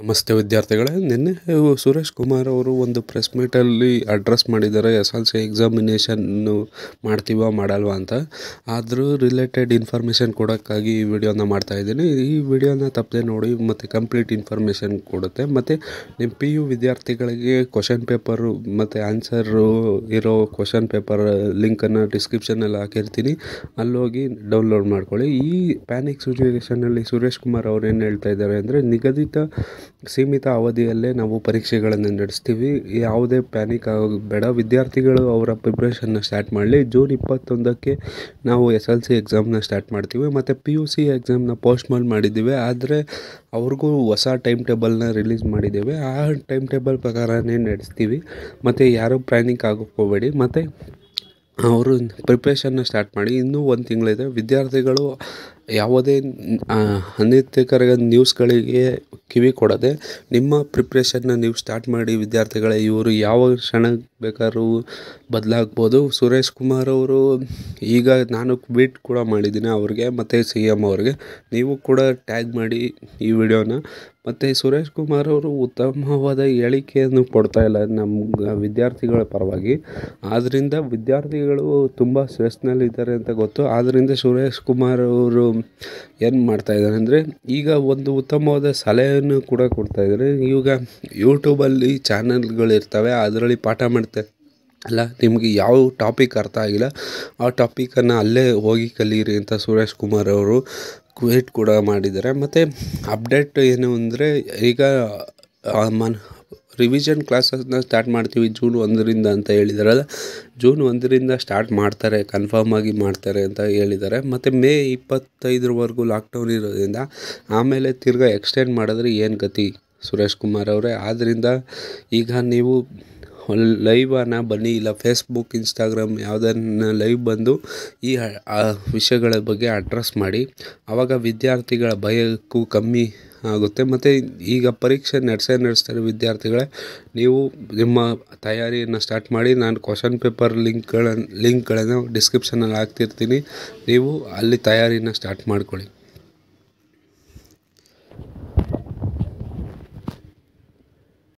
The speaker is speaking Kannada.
ನಮಸ್ತೆ ವಿದ್ಯಾರ್ಥಿಗಳೇ, ನಿನ್ನೆ ಸುರೇಶ್ ಕುಮಾರ್ ಅವರು ಒಂದು ಪ್ರೆಸ್ ಮೀಟಲ್ಲಿ ಅಡ್ರೆಸ್ ಮಾಡಿದ್ದಾರೆ, ಎಸ್ ಎಲ್ ಸಿ ಎಕ್ಸಾಮಿನೇಷನ್ನು ಮಾಡ್ತೀವ, ಮಾಡಲ್ವಾ ಅಂತ. ಆದರೂ ರಿಲೇಟೆಡ್ ಇನ್ಫಾರ್ಮೇಷನ್ ಕೊಡೋಕ್ಕಾಗಿ ಈ ವಿಡಿಯೋನ ಮಾಡ್ತಾ ಇದ್ದೀನಿ. ಈ ವಿಡಿಯೋನ ತಪ್ಪದೆ ನೋಡಿ, ಮತ್ತು ಕಂಪ್ಲೀಟ್ ಇನ್ಫಾರ್ಮೇಷನ್ ಕೊಡುತ್ತೆ. ಮತ್ತು ನಿಮ್ಮ ಪಿ ಯು ವಿದ್ಯಾರ್ಥಿಗಳಿಗೆ ಕ್ವಶನ್ ಪೇಪರು, ಮತ್ತು ಆನ್ಸರು ಇರೋ ಕ್ವಶನ್ ಪೇಪರ್ ಲಿಂಕನ್ನು ಡಿಸ್ಕ್ರಿಪ್ಷನಲ್ಲಿ ಹಾಕಿರ್ತೀನಿ. ಅಲ್ಲೋಗಿ ಡೌನ್ಲೋಡ್ ಮಾಡ್ಕೊಳ್ಳಿ. ಈ ಪ್ಯಾನಿಕ್ ಸಿಚುವೇಷನಲ್ಲಿ ಸುರೇಶ್ ಕುಮಾರ್ ಅವರು ಏನು ಹೇಳ್ತಾ ಇದ್ದಾರೆ ಅಂದರೆ, ನಿಗದಿತ ಸೀಮಿತ ಅವಧಿಯಲ್ಲೇ ನಾವು ಪರೀಕ್ಷೆಗಳನ್ನು ನಡೆಸ್ತೀವಿ. ಯಾವುದೇ ಪ್ಯಾನಿಕ್ ಆಗಬೇಡ. ಬೇಡ ವಿದ್ಯಾರ್ಥಿಗಳು ಅವರ ಪ್ರಿಪ್ರೇಷನ್ನ ಸ್ಟಾರ್ಟ್ ಮಾಡಲಿ. ಜೂನ್ ಇಪ್ಪತ್ತೊಂದಕ್ಕೆ ನಾವು ಎಸ್ ಎಲ್ ಸಿ ಎಕ್ಸಾಮ್ನ ಸ್ಟಾರ್ಟ್ ಮಾಡ್ತೀವಿ. ಮತ್ತು ಪಿ ಯು ಸಿ ಎಕ್ಸಾಮ್ನ ಪೋಸ್ಟ್ಪೋನ್ ಮಾಡಿದ್ದೀವಿ. ಆದರೆ ಅವ್ರಿಗೂ ಹೊಸ ಟೈಮ್ ಟೇಬಲ್ನ ರಿಲೀಸ್ ಮಾಡಿದ್ದೇವೆ. ಆ ಟೈಮ್ ಟೇಬಲ್ ಪ್ರಕಾರನೇ ನಡೆಸ್ತೀವಿ. ಮತ್ತು ಯಾರೂ ಪ್ಯಾನಿಕ್ ಆಗೋಕ್ಕೆ ಹೋಗಬೇಡಿ ಮತ್ತು ಅವರು ಪ್ರಿಪ್ರೇಷನ್ನ ಸ್ಟಾರ್ಟ್ ಮಾಡಿ. ಇನ್ನೂ ಒಂದು ತಿಂಗಳಿದೆ. ವಿದ್ಯಾರ್ಥಿಗಳು ಯಾವುದೇ ಅನೈತಿಕರ ನ್ಯೂಸ್ಗಳಿಗೆ ಕಿವಿ ಕೊಡದೆ ನಿಮ್ಮ ಪ್ರಿಪ್ರೇಷನ್ನ ನೀವು ಸ್ಟಾರ್ಟ್ ಮಾಡಿ ವಿದ್ಯಾರ್ಥಿಗಳೇ, ಇವರು ಯಾವ ಕ್ಷಣ ಬೇಕಾದ್ರೂ ಬದಲಾಗ್ಬೋದು. ಸುರೇಶ್ ಕುಮಾರ್ ಅವರು ಈಗ ನಾನು ಟ್ವೀಟ್ ಕೂಡ ಮಾಡಿದ್ದೀನಿ ಅವ್ರಿಗೆ, ಮತ್ತು ಸಿ ಎಂ ಅವ್ರಿಗೆ. ನೀವು ಕೂಡ ಟ್ಯಾಗ್ ಮಾಡಿ ಈ ವಿಡಿಯೋನ ಮತ್ತು ಸುರೇಶ್ ಕುಮಾರ್ ಅವರು ಉತ್ತಮವಾದ ಹೇಳಿಕೆಯನ್ನು ಕೊಡ್ತಾ ಇಲ್ಲ ನಮ್ಮ ವಿದ್ಯಾರ್ಥಿಗಳ ಪರವಾಗಿ. ಆದ್ದರಿಂದ ವಿದ್ಯಾರ್ಥಿಗಳು ತುಂಬ ಸ್ಟ್ರೆಸ್ನಲ್ಲಿದ್ದಾರೆ ಅಂತ ಗೊತ್ತು. ಆದ್ದರಿಂದ ಸುರೇಶ್ ಕುಮಾರ್ ಅವರು ಏನು ಮಾಡ್ತಾಯಿದ್ದಾರೆ ಅಂದರೆ, ಈಗ ಒಂದು ಉತ್ತಮವಾದ ಸಲಹೆಯನ್ನು ಕೂಡ ಕೊಡ್ತಾಯಿದ್ದಾರೆ ಈಗ ಯೂಟ್ಯೂಬಲ್ಲಿ ಚಾನಲ್ಗಳಿರ್ತವೆ ಅದರಲ್ಲಿ ಪಾಠ ಮಾಡ್ತಾ ಅಲ್ಲ, ನಿಮಗೆ ಯಾವ ಟಾಪಿಕ್ ಅರ್ಥ ಆಗಿಲ್ಲ, ಆ ಟಾಪಿಕನ್ನು ಅಲ್ಲೇ ಹೋಗಿ ಕಲೀರಿ ಅಂತ ಸುರೇಶ್ ಕುಮಾರ್ ಅವರು ಕ್ವೇಟ್ ಕೂಡ ಮಾಡಿದ್ದಾರೆ. ಮತ್ತು ಅಪ್ಡೇಟ್ ಏನು ಅಂದರೆ, ಈಗ ಮನ್ ರಿವಿಷನ್ ಕ್ಲಾಸಸ್ನ ಸ್ಟಾರ್ಟ್ ಮಾಡ್ತೀವಿ ಜೂನ್ ಒಂದರಿಂದ ಅಂತ ಹೇಳಿದಾರಲ್ಲ ಜೂನ್ ಒಂದರಿಂದ ಸ್ಟಾರ್ಟ್ ಮಾಡ್ತಾರೆ ಕನ್ಫರ್ಮ್ ಆಗಿ ಮಾಡ್ತಾರೆ ಅಂತ ಹೇಳಿದ್ದಾರೆ ಮತ್ತು ಮೇ ಇಪ್ಪತ್ತೈದರವರೆಗೂ ಲಾಕ್ಡೌನ್ ಇರೋದ್ರಿಂದ, ಆಮೇಲೆ ತಿರ್ಗಾ ಎಕ್ಸ್ಟೆಂಡ್ ಮಾಡಿದ್ರೆ ಏನು ಗತಿ ಸುರೇಶ್ ಕುಮಾರ್ ಅವರೇ? ಆದ್ದರಿಂದ ಈಗ ನೀವು ಲೈವನ್ನ ಬನ್ನಿ, ಇಲ್ಲ ಫೇಸ್ಬುಕ್ ಇನ್ಸ್ಟಾಗ್ರಾಮ್ ಯಾವುದನ್ನ ಲೈವ್ ಬಂದು ಈ ವಿಷಯಗಳ ಬಗ್ಗೆ ಅಡ್ರೆಸ್ ಮಾಡಿ. ಆವಾಗ ವಿದ್ಯಾರ್ಥಿಗಳ ಭಯಕ್ಕೂ ಕಮ್ಮಿ ಆಗುತ್ತೆ. ಮತ್ತು ಈಗ ಪರೀಕ್ಷೆ ನಡೆಸೇ ನಡೆಸ್ತಾರೆ ವಿದ್ಯಾರ್ಥಿಗಳೇ. ನೀವು ನಿಮ್ಮ ತಯಾರಿಯನ್ನು ಸ್ಟಾರ್ಟ್ ಮಾಡಿ, ನಾನು ಕ್ವಶನ್ ಪೇಪರ್ ಲಿಂಕ್ಗಳನ್ನು ಲಿಂಕ್ಗಳನ್ನು ಡಿಸ್ಕ್ರಿಪ್ಷನಲ್ಲಿ ಹಾಕ್ತಿರ್ತೀನಿ. ನೀವು ಅಲ್ಲಿ ತಯಾರಿಯನ್ನು ಸ್ಟಾರ್ಟ್ ಮಾಡ್ಕೊಳ್ಳಿ.